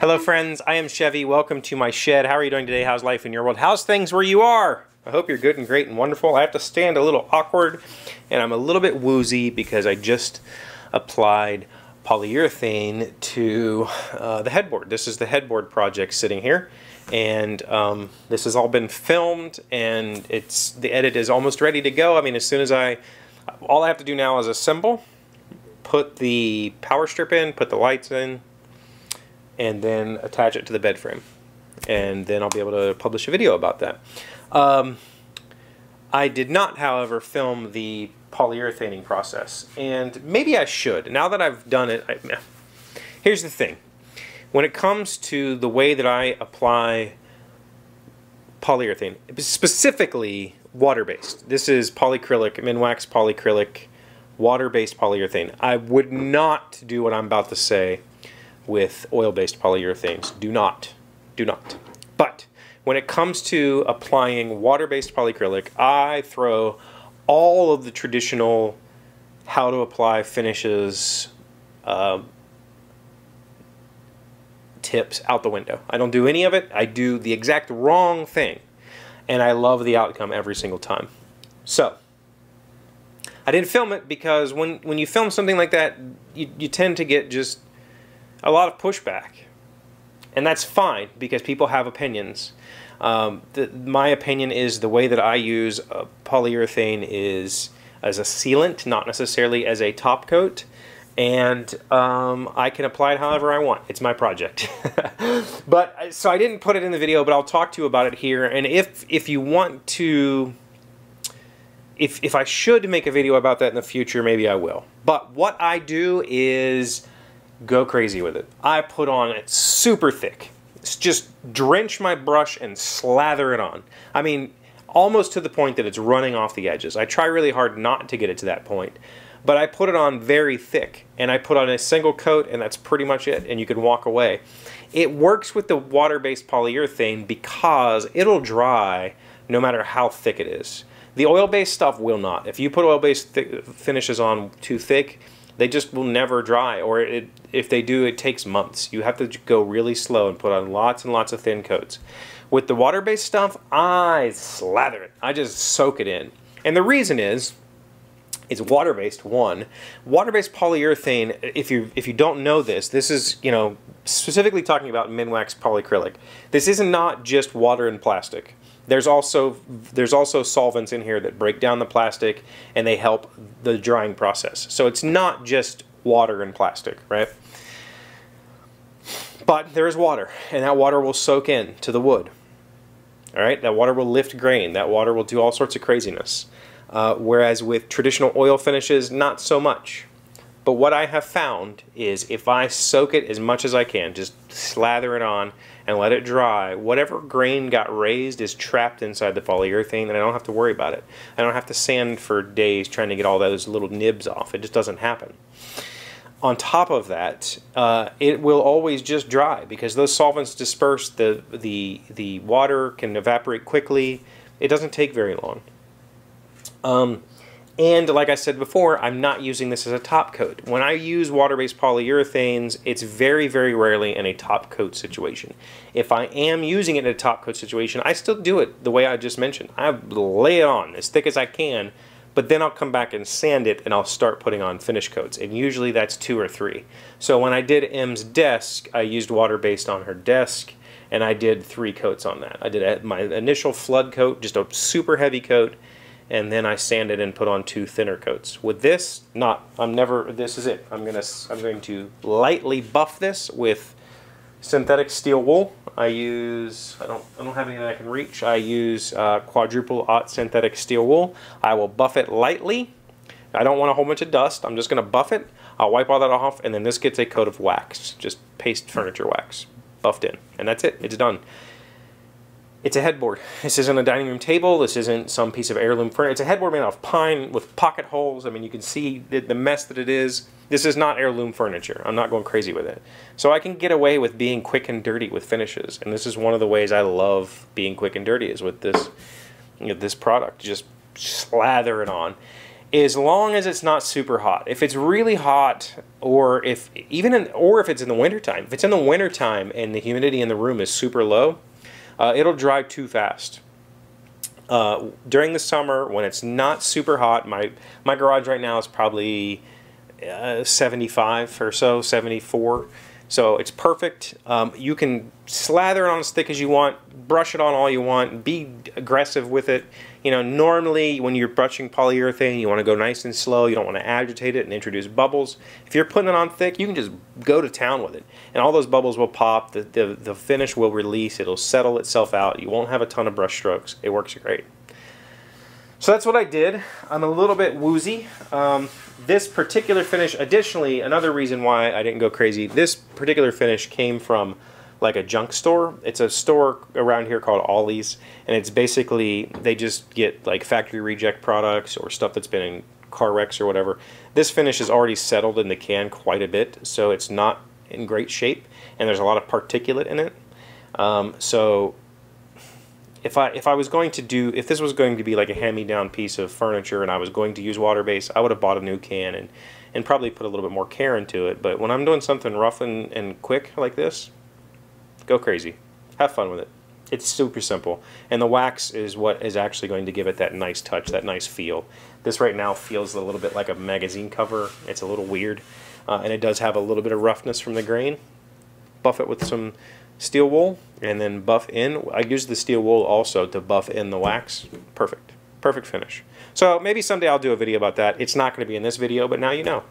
Hello friends, I am Chevee. Welcome to my shed. How are you doing today? How's life in your world? How's things where you are? I hope you're good and great and wonderful. I have to stand a little awkward and I'm a little bit woozy because I just applied polyurethane to uh, the headboard. This is the headboard project sitting here and um, this has all been filmed and it's the edit is almost ready to go. I mean as soon as I, all I have to do now is assemble, put the power strip in, put the lights in, and then attach it to the bed frame. And then I'll be able to publish a video about that. Um, I did not, however, film the polyurethaning process. And maybe I should. Now that I've done it, I, here's the thing. When it comes to the way that I apply polyurethane, specifically water-based, this is polycrylic, Minwax polycrylic, water-based polyurethane. I would not do what I'm about to say with oil-based polyurethanes. Do not. Do not. But when it comes to applying water-based polycrylic, I throw all of the traditional how to apply finishes uh, tips out the window. I don't do any of it. I do the exact wrong thing. And I love the outcome every single time. So, I didn't film it because when, when you film something like that, you, you tend to get just a lot of pushback. And that's fine because people have opinions. Um, the, my opinion is the way that I use uh, polyurethane is as a sealant, not necessarily as a top coat. And um, I can apply it however I want. It's my project. but uh, so I didn't put it in the video, but I'll talk to you about it here. And if if you want to, if if I should make a video about that in the future, maybe I will. But what I do is go crazy with it. I put on it super thick. It's just drench my brush and slather it on. I mean, almost to the point that it's running off the edges. I try really hard not to get it to that point. But I put it on very thick, and I put on a single coat, and that's pretty much it, and you can walk away. It works with the water-based polyurethane because it'll dry no matter how thick it is. The oil-based stuff will not. If you put oil-based finishes on too thick, they just will never dry or it, if they do it takes months you have to go really slow and put on lots and lots of thin coats with the water-based stuff i slather it i just soak it in and the reason is it's water-based one water-based polyurethane if you if you don't know this this is you know specifically talking about minwax polycrylic this is not just water and plastic there's also there's also solvents in here that break down the plastic and they help the drying process. So it's not just water and plastic, right? But there is water, and that water will soak in to the wood. All right, that water will lift grain. That water will do all sorts of craziness. Uh, whereas with traditional oil finishes, not so much. But what I have found is if I soak it as much as I can, just slather it on and let it dry, whatever grain got raised is trapped inside the polyurethane and I don't have to worry about it. I don't have to sand for days trying to get all those little nibs off. It just doesn't happen. On top of that, uh, it will always just dry because those solvents disperse, the, the, the water can evaporate quickly. It doesn't take very long. Um, and like I said before, I'm not using this as a top coat. When I use water-based polyurethanes, it's very, very rarely in a top coat situation. If I am using it in a top coat situation, I still do it the way I just mentioned. I lay it on as thick as I can, but then I'll come back and sand it and I'll start putting on finish coats. And usually that's two or three. So when I did M's desk, I used water-based on her desk and I did three coats on that. I did my initial flood coat, just a super heavy coat, and then I sanded and put on two thinner coats. With this, not. I'm never. This is it. I'm gonna. I'm going to lightly buff this with synthetic steel wool. I use. I don't. I don't have any that I can reach. I use uh, quadruple aught synthetic steel wool. I will buff it lightly. I don't want a whole bunch of dust. I'm just gonna buff it. I'll wipe all that off, and then this gets a coat of wax, just paste furniture wax, buffed in, and that's it. It's done it's a headboard. This isn't a dining room table. This isn't some piece of heirloom furniture. It's a headboard made out of pine with pocket holes. I mean, you can see the, mess that it is. This is not heirloom furniture. I'm not going crazy with it. So I can get away with being quick and dirty with finishes. And this is one of the ways I love being quick and dirty is with this, you know, this product. Just slather it on as long as it's not super hot. If it's really hot, or if even in, or if it's in the wintertime, if it's in the wintertime and the humidity in the room is super low, uh, it'll dry too fast. Uh, during the summer, when it's not super hot, my my garage right now is probably uh, 75 or so, 74. So it's perfect. Um, you can slather it on as thick as you want, brush it on all you want, be aggressive with it. You know, normally when you're brushing polyurethane, you want to go nice and slow. You don't want to agitate it and introduce bubbles. If you're putting it on thick, you can just go to town with it. And all those bubbles will pop, the, the, the finish will release, it'll settle itself out. You won't have a ton of brush strokes. It works great. So that's what I did. I'm a little bit woozy. Um, this particular finish, additionally, another reason why I didn't go crazy, this particular finish came from like a junk store. It's a store around here called Ollie's, and it's basically, they just get like factory reject products or stuff that's been in car wrecks or whatever. This finish is already settled in the can quite a bit, so it's not in great shape, and there's a lot of particulate in it. Um, so if I if I was going to do if this was going to be like a hand-me-down piece of furniture and I was going to use water base, I would have bought a new can and and probably put a little bit more care into it. But when I'm doing something rough and, and quick like this, go crazy. Have fun with it. It's super simple. And the wax is what is actually going to give it that nice touch, that nice feel. This right now feels a little bit like a magazine cover. It's a little weird. Uh, and it does have a little bit of roughness from the grain. Buff it with some steel wool and then buff in. I use the steel wool also to buff in the wax. Perfect. Perfect finish. So maybe someday I'll do a video about that. It's not going to be in this video, but now you know.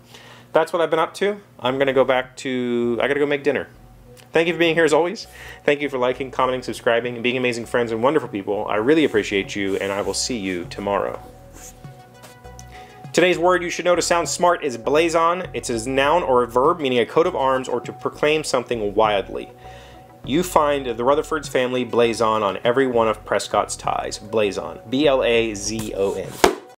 That's what I've been up to. I'm going to go back to, I got to go make dinner. Thank you for being here as always. Thank you for liking, commenting, subscribing, and being amazing friends and wonderful people. I really appreciate you, and I will see you tomorrow. Today's word you should know to sound smart is blazon. It's a noun or a verb meaning a coat of arms or to proclaim something wildly. You find the Rutherford's family blazon on every one of Prescott's ties. Blazon. B L A Z O N.